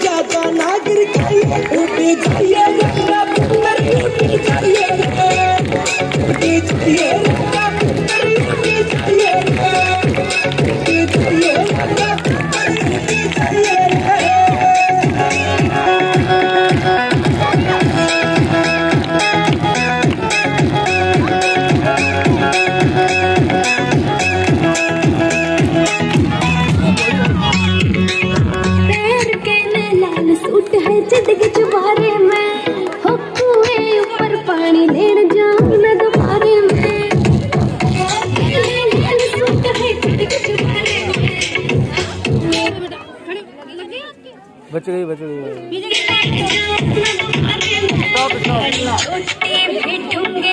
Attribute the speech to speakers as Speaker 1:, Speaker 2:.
Speaker 1: ज़्यादा चाहिए
Speaker 2: पानी लेन जाऊँ न दोबारे में है में
Speaker 3: बच गई बच गई
Speaker 2: छोटे भेटूँगे